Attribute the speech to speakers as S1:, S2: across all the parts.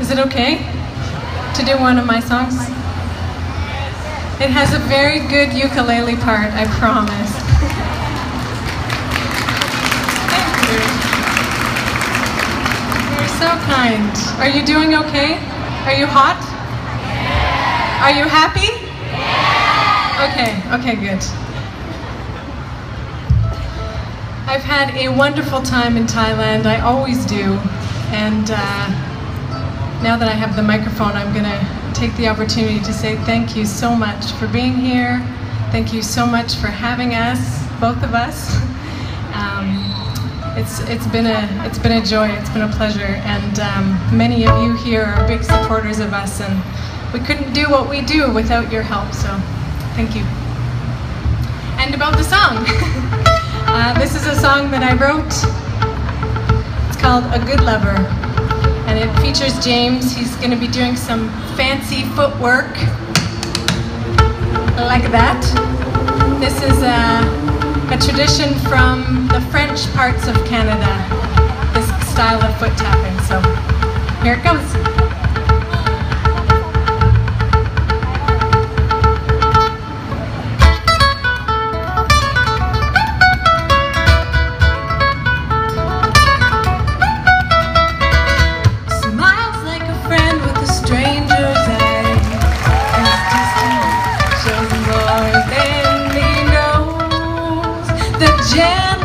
S1: Is it okay to do one of my songs? It has a very good ukulele part, I promise. Thank you. You're so kind. Are you doing okay? Are you hot? Are you happy? Okay, okay, good. I've had a wonderful time in Thailand. I always do. And uh, now that I have the microphone, I'm going to take the opportunity to say thank you so much for being here. Thank you so much for having us, both of us. Um, it's, it's, been a, it's been a joy, it's been a pleasure, and um, many of you here are big supporters of us, and we couldn't do what we do without your help, so thank you. And about the song. uh, this is a song that I wrote. It's called A Good Lover and it features James. He's going to be doing some fancy footwork like that. This is a, a tradition from the French parts of Canada, this style of foot tapping. So here it goes. 世界。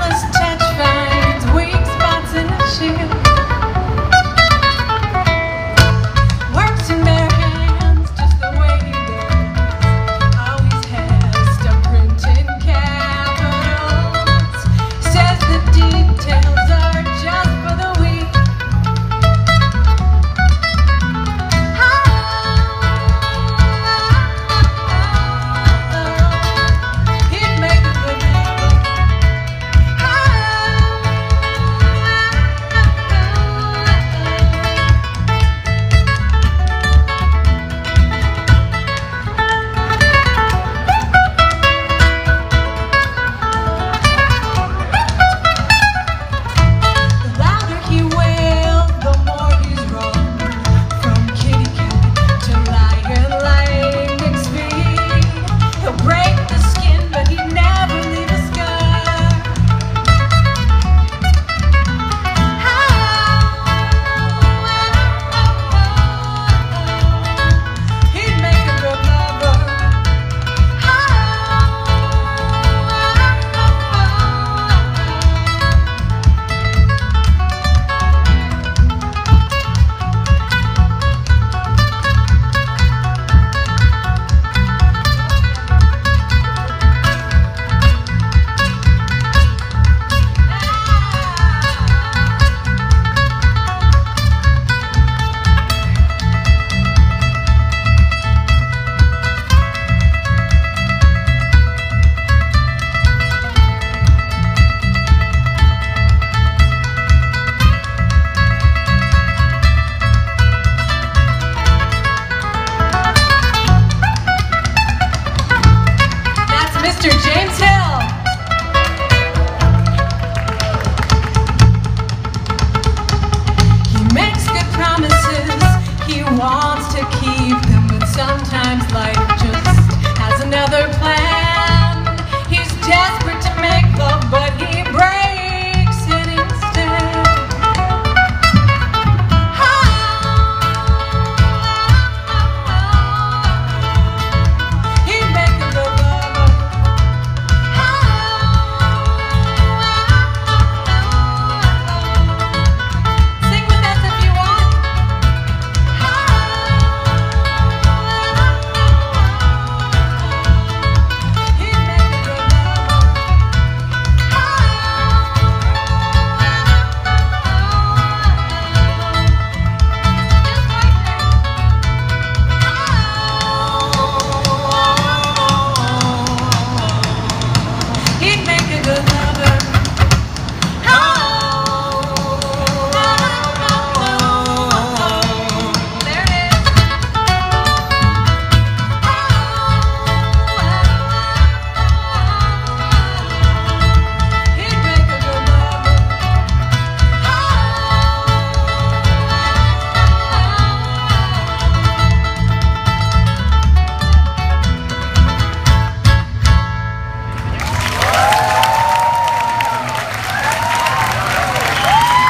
S1: To keep